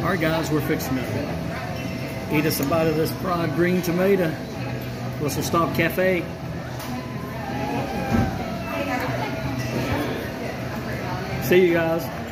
All right, guys, we're fixing to eat us a bite of this fried green tomato. Whistle Stop Cafe. See you guys.